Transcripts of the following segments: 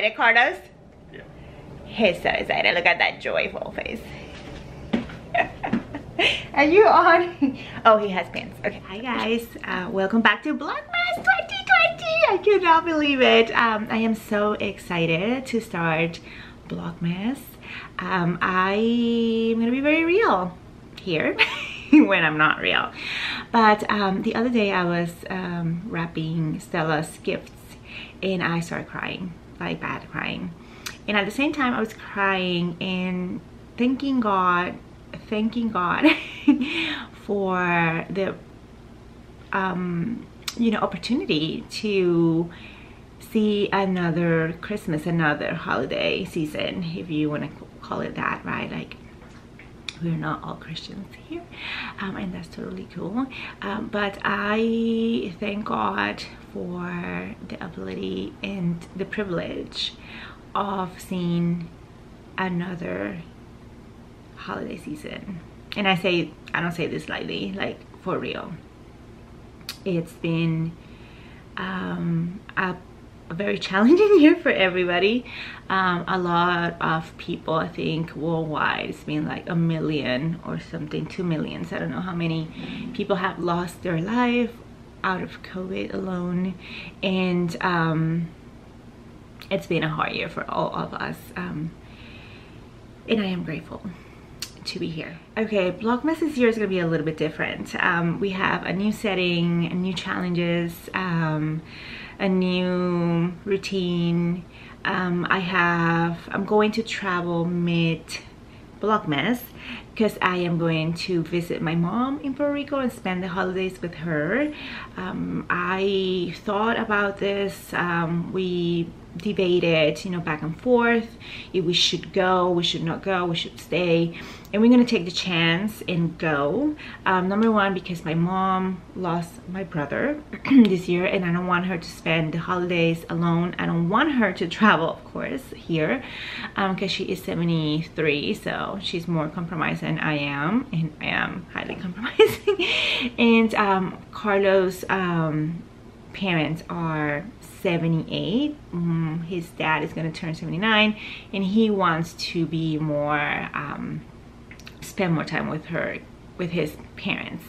excited, Carlos? Yeah. He's so excited. Look at that joyful face. Are you on? Oh, he has pants. Okay. Hi guys. Uh, welcome back to Vlogmas 2020. I cannot believe it. Um, I am so excited to start Vlogmas. Um, I'm gonna be very real here when I'm not real. But um, the other day I was um, wrapping Stella's gifts and I started crying, like bad crying. And at the same time I was crying and thanking God thanking God for the um, you know opportunity to see another Christmas, another holiday season, if you want to call it that, right? Like we're not all Christians here, um, and that's totally cool. Um, but I thank God for the ability and the privilege of seeing another holiday season. And i say i don't say this lightly like for real. It's been um, a, a, very challenging year for everybody. Um, a lot of people i think worldwide it's been like a million or something two millions. I don't know how many people have lost their life out of covid alone and um, it's been a hard year for all of us um, and i am grateful to be here. Okay, Vlogmas this year is to be a little bit different. Um, we have a new setting, new challenges, um, a new routine. Um, I have, I'm going to travel mid Vlogmas because I am going to visit my mom in Puerto Rico and spend the holidays with her. Um, I thought about this. Um, we debated, you know, back and forth if we should go, we should not go, we should stay. And we're gonna take the chance and go. Um, number one, because my mom lost my brother this year and I don't want her to spend the holidays alone. I don't want her to travel, of course, here because um, she is 73, so she's more compromised than I am, and I am highly compromising. and um, Carlos um, parents are 78 mm, his dad is going to turn 79 and he wants to be more um, spend more time with her with his parents.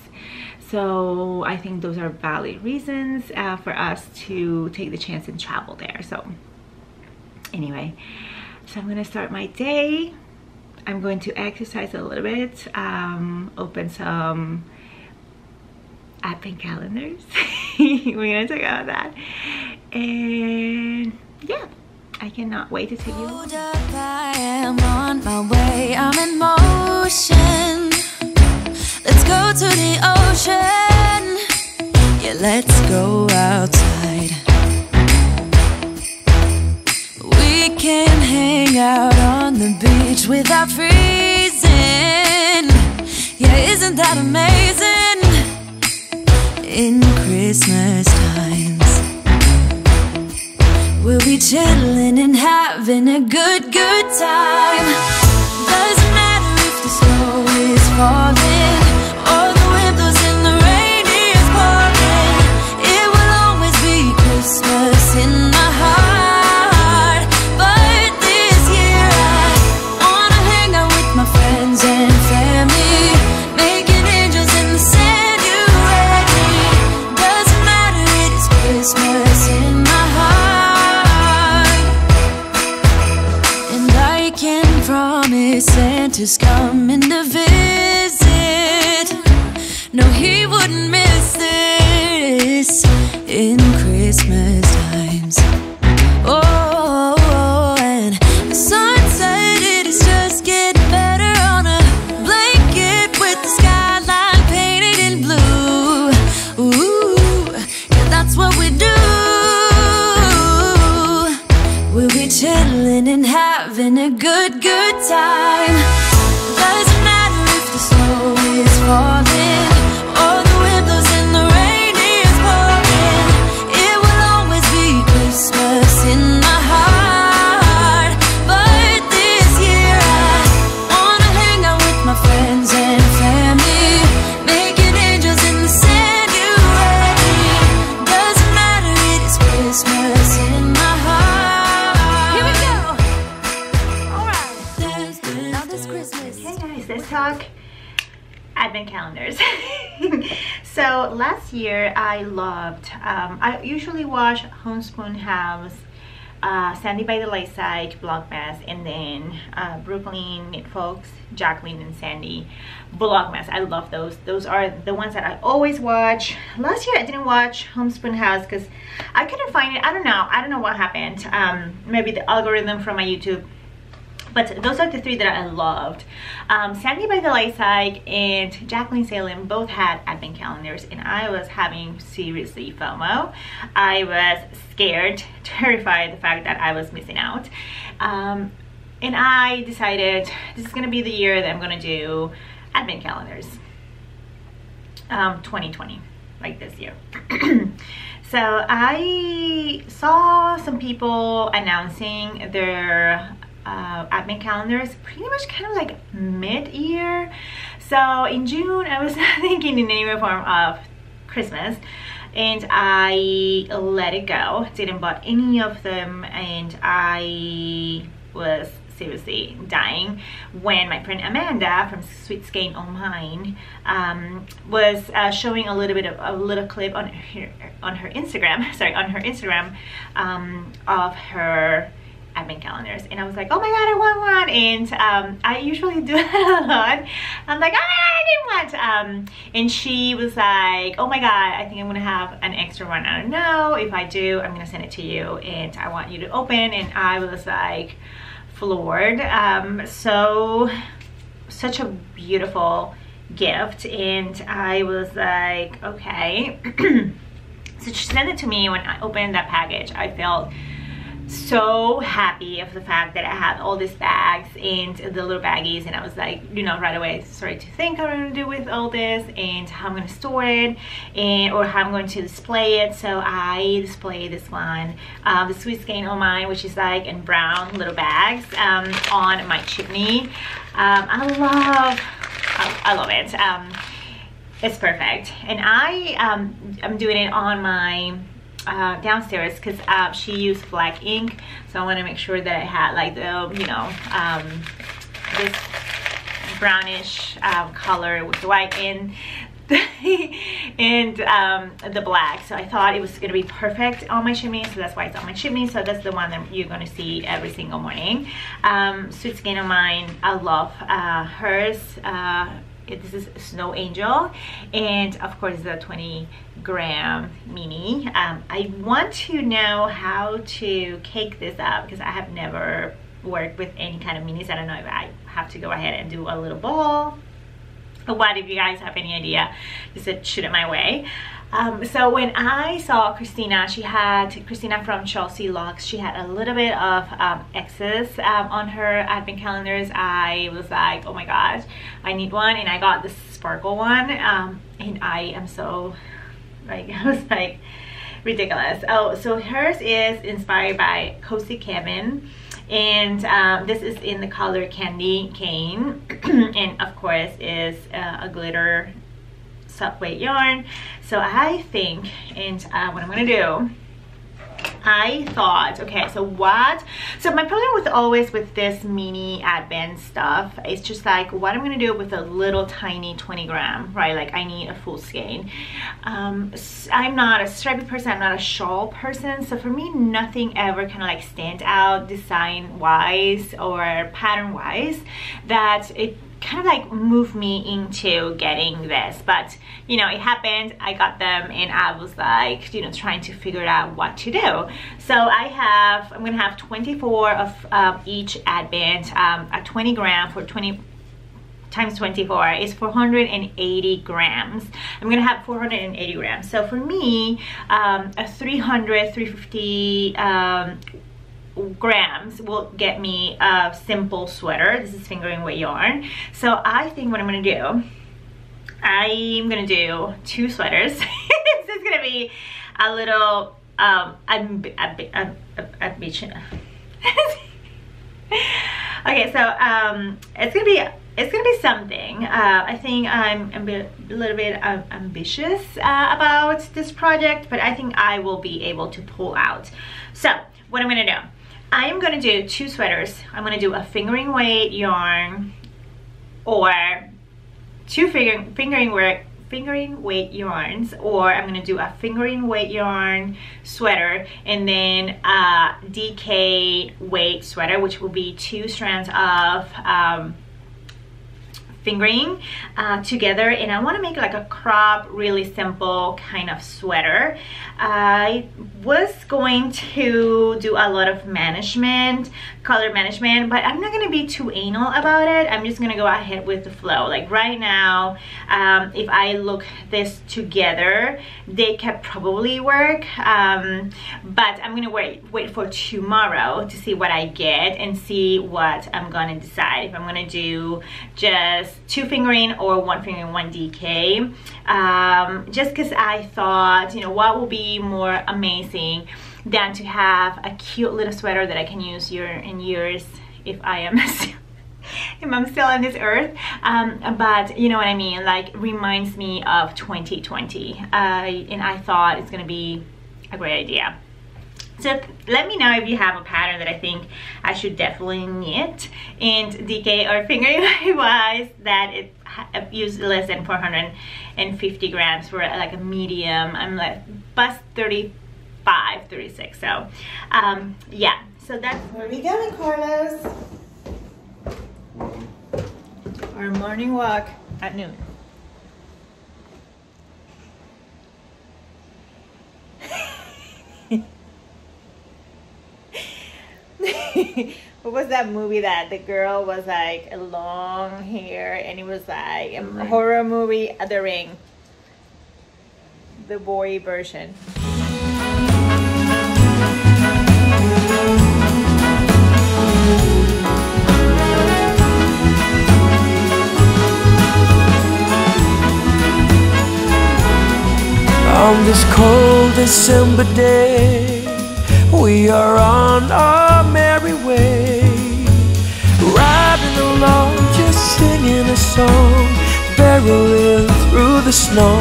So i think those are valid reasons uh, for us to take the chance and travel there. So anyway. So i'm going to start my day. I'm going to exercise a little bit um, open some advent calendars we're gonna talk about that. And yeah I cannot wait to take you. Hold up, I am on my way. I'm in motion. Let's go to the ocean. Yeah, let's go outside. We can hang out on the beach without freezing. Yeah, isn't that amazing? In Christmas times. We'll be chilling and having a good, good time. Doesn't matter if the snow is falling Santa's coming to visit. No, he wouldn't miss this year I loved, um, I usually watch Homespun House, uh, Sandy by the Lakeside, Vlogmas, and then uh, Brooklyn Folks, Jacqueline and Sandy Vlogmas. I love those. Those are the ones that I always watch. Last year I didn't watch Homespun House because I couldn't find it. I don't know. I don't know what happened. Um, maybe the algorithm from my YouTube but those are the three that I loved. Um, Sandy by the Lakeside and Jacqueline Salem both had advent calendars and I was having seriously FOMO. I was scared, terrified the fact that I was missing out. Um, and I decided this is gonna be the year that I'm gonna do advent calendars. Um, 2020, like this year. so I saw some people announcing their uh, advent calendars pretty much kind of like mid-year. So in June, I was thinking in any form of Christmas and I let it go. Didn't bought any of them and I was seriously dying when my friend Amanda from Sweet Skein Online um, was uh, showing a little bit of a little clip on her on her Instagram sorry on her Instagram um, of her advent calendars and I was like oh my god I want one. And um, I usually do that a lot. I'm like oh my god I need one. Um, and she was like oh my god I think I'm gonna have an extra one. I don't know. If I do I'm gonna send it to you and I want you to open. And I was like floored. Um, so such a beautiful gift. And I was like okay. So she sent it to me. When I opened that package I felt so happy of the fact that I had all these bags and the little baggies and I was like, you know, right away started to think I'm gonna do with all this and how I'm gonna store it and or how I'm going to display it. So I display this one, um, the Sweet on mine, which is like in brown little bags um, on my chimney. Um, I love, I, I love it. Um, it's perfect. And I, um, I'm doing it on my uh, downstairs because uh, she used black ink. So I want to make sure that I had like the you know um, this brownish um, color with the white in and um, the black. So I thought it was gonna be perfect on my chimney so that's why it's on my chimney. So that's the one that you're gonna see every single morning. Um, Sweet Skein of mine I love uh, hers uh, this is Snow Angel and of course the 20 gram mini. Um, I want to know how to cake this up because I have never worked with any kind of minis. I don't know if I have to go ahead and do a little or what if you guys have any idea just shoot it my way um, so when I saw Christina, she had, Christina from Chelsea Locks, she had a little bit of um, excess um, on her advent calendars. I was like, oh my gosh, I need one. And I got this sparkle one. Um, and I am so, like, I was like, ridiculous. Oh, so hers is inspired by Cozy Cabin. And um, this is in the color Candy Cane. and of course is uh, a glitter subway yarn so I think and uh, what I'm gonna do I thought, okay, so what? So my problem with always with this mini advent stuff is just like what I'm gonna do with a little tiny 20 gram, right? Like I need a full skein. Um, I'm not a stripy person, I'm not a shawl person. So for me, nothing ever kind of like stand out design wise or pattern wise that it kind of like moved me into getting this but you know it happened. I got them and I was like you know trying to figure out what to do. So I have I'm gonna have 24 of um, each advent um, a 20 gram for 20 times 24 is 480 grams. I'm gonna have 480 grams. So for me um, a 300 350 um, grams will get me a simple sweater. This is fingering weight yarn. So I think what I'm gonna do, I'm gonna do two sweaters. this is gonna be a little um beach. okay, so um it's gonna be it's gonna be something. Uh, I think I'm a, little bit uh, ambitious uh, about this project, but I think I will be able to pull out. So what I'm gonna do, I'm gonna do two sweaters. I'm gonna do a fingering weight yarn or two finger, fingering weight fingering weight yarns or I'm gonna do a fingering weight yarn sweater and then a DK weight sweater which will be two strands of um, fingering uh, together and I want to make like a crop really simple kind of sweater. I was going to do a lot of management color management but I'm not going to be too anal about it. I'm just gonna go ahead with the flow. Like right now um, if I look this together they can probably work um, but I'm gonna wait wait for tomorrow to see what I get and see what I'm gonna decide. If I'm gonna do just two fingering or one fingering one DK um, just because I thought you know what will be more amazing than to have a cute little sweater that I can use year and years if I am if I'm still on this earth. Um, but you know what I mean? Like reminds me of 2020 uh, and I thought it's gonna be a great idea. So let me know if you have a pattern that I think I should definitely knit. And DK or fingering wise that it use less than 450 grams for like a medium. I'm like bust 35, 36. So um, yeah, so that's where we going, Carlos. Our morning walk at noon. what was that movie that the girl was like a long hair and it was like a horror movie The Ring the boy version On this cold December day we are on our merry way. Riding along, just singing a song Barreling through the snow.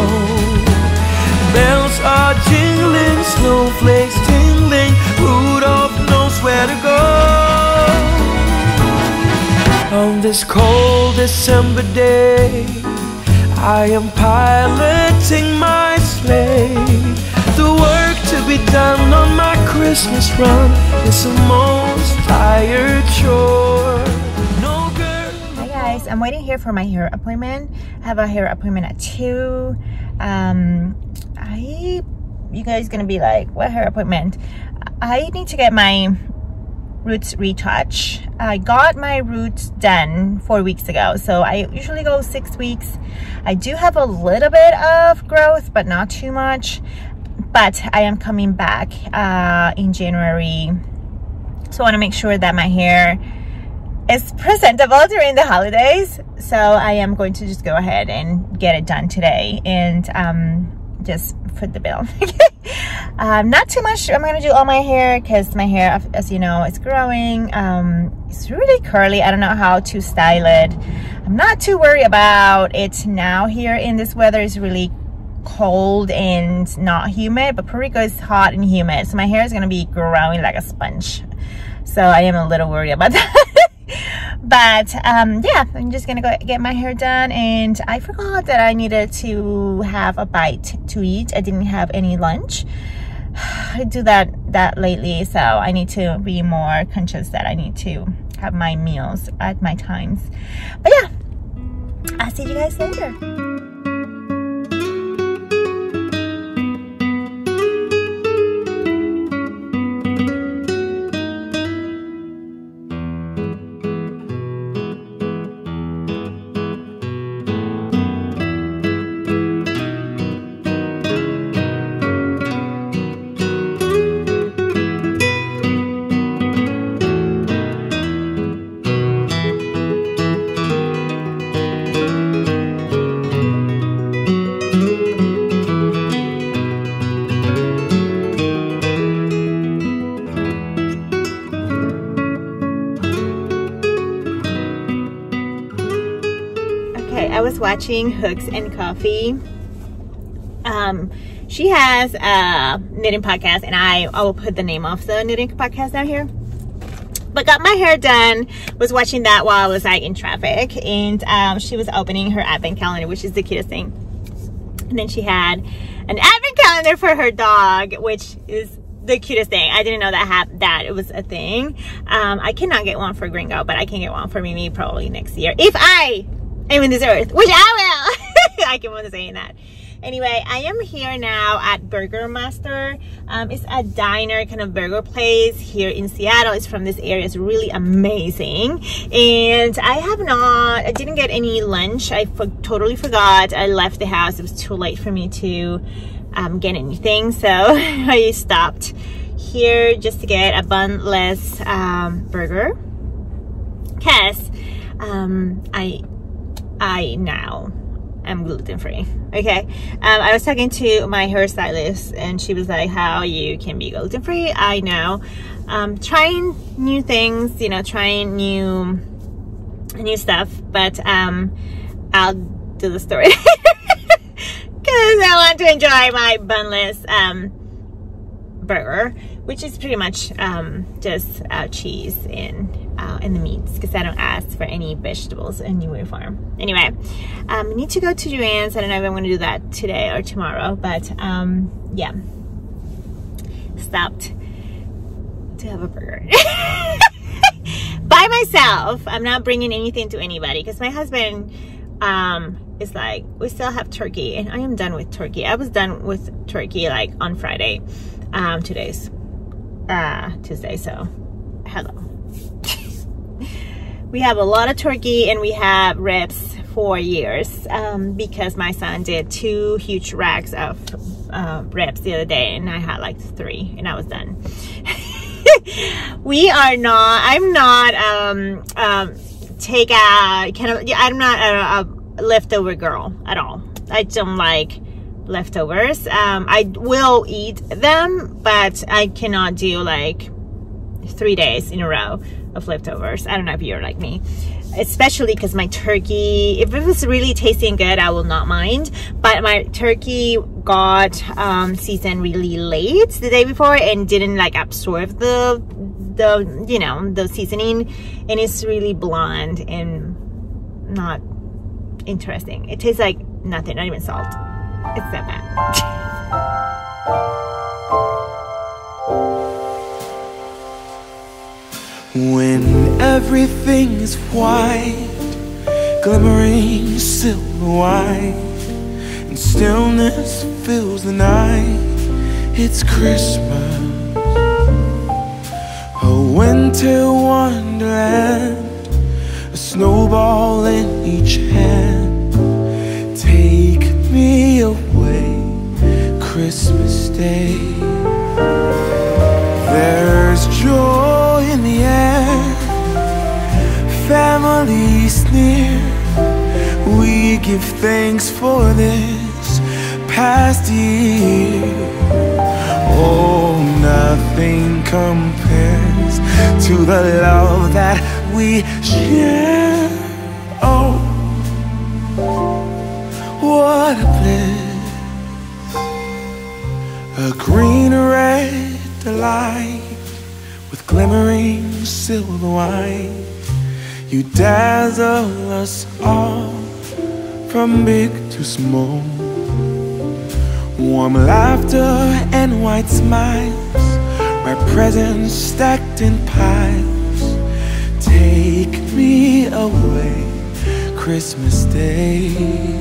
Bells are jingling, snowflakes knows where to go On this cold December day I am piloting my sleigh The work to be done on my Christmas run is the most tired chore. Hi guys, I'm waiting here for my hair appointment. I have a hair appointment at two. Um, I, you guys gonna be like, what hair appointment? I need to get my roots retouch. I got my roots done four weeks ago. So I usually go six weeks. I do have a little bit of growth, but not too much but I am coming back uh, in January so I want to make sure that my hair is presentable during the holidays so I am going to just go ahead and get it done today and um, just foot the bill um, not too much I'm gonna do all my hair because my hair as you know is growing um, it's really curly I don't know how to style it I'm not too worried about it now here in this weather is really cold and not humid, but Puerto Rico is hot and humid. So my hair is going to be growing like a sponge. So I am a little worried about that. But um, yeah, I'm just to go get my hair done. And I forgot that I needed to have a bite to eat. I didn't have any lunch. I do that that lately, so I need to be more conscious that I need to have my meals at my times. But yeah, I'll see you guys later. Watching Hooks and Coffee. Um, she has a knitting podcast, and I, I will put the name of the knitting podcast down here. But got my hair done, was watching that while I was like in traffic, and um, she was opening her advent calendar, which is the cutest thing. And then she had an advent calendar for her dog, which is the cutest thing. I didn't know that had that it was a thing. Um, I cannot get one for Gringo, but I can get one for Mimi probably next year if I am in this earth, which I will. I can want saying that. Anyway, I am here now at Burger Master. Um, it's a diner kind of burger place here in Seattle. It's from this area. It's really amazing. And I have not, I didn't get any lunch. I totally forgot. I left the house. It was too late for me to um, get anything. So I stopped here just to get a bunless um, burger. Cause um, I, I now am gluten free. Okay. Um, I was talking to my hairstylist and she was like, how you can be gluten free. I know. Um, trying new things, you know, trying new, new stuff, but, um, I'll do the story because I want to enjoy my bunless, um, burger, which is pretty much, um, just, uh, cheese and, uh, in the meats because I don't ask for any vegetables in New Farm. Anyway, um, I need to go to Joann's. I don't know if I'm going to do that today or tomorrow, but um, yeah, stopped to have a burger. By myself, I'm not bringing anything to anybody because my husband um, is like, we still have turkey and I am done with turkey. I was done with turkey like on Friday. Um, today's uh, Tuesday, so hello we have a lot of turkey and we have ribs for years um, because my son did two huge racks of uh, ribs the other day and I had like three and I was done. we are not, I'm not um, um, take a kind of, I'm not a, a leftover girl at all. I don't like leftovers. Um, I will eat them, but I cannot do like three days in a row of leftovers. I don't know if you're like me. Especially because my turkey if it was really tasting good i will not mind. But my turkey got um seasoned really late the day before and didn't like absorb the the you know the seasoning. And it's really bland and not interesting. It tastes like nothing not even salt it's bad When everything is white, glimmering silver white, and stillness fills the night, it's Christmas. A winter wonderland, a snowball in each hand. Christmas Day. There's joy in the air. Families near We give thanks for this past year. Oh, nothing compares to the love that we share. Oh, red delight glimmering silver white. You dazzle us all from big to small. Warm laughter and white smiles, my presents stacked in piles. Take me away, Christmas Day.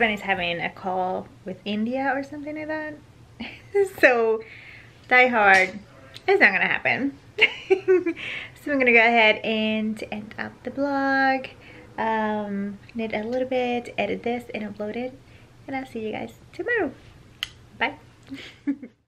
husband is having a call with India or something like that. so Die Hard is not gonna happen. so I'm gonna go ahead and end up the blog, um, knit a little bit, edit this and upload it. And I'll see you guys tomorrow. Bye.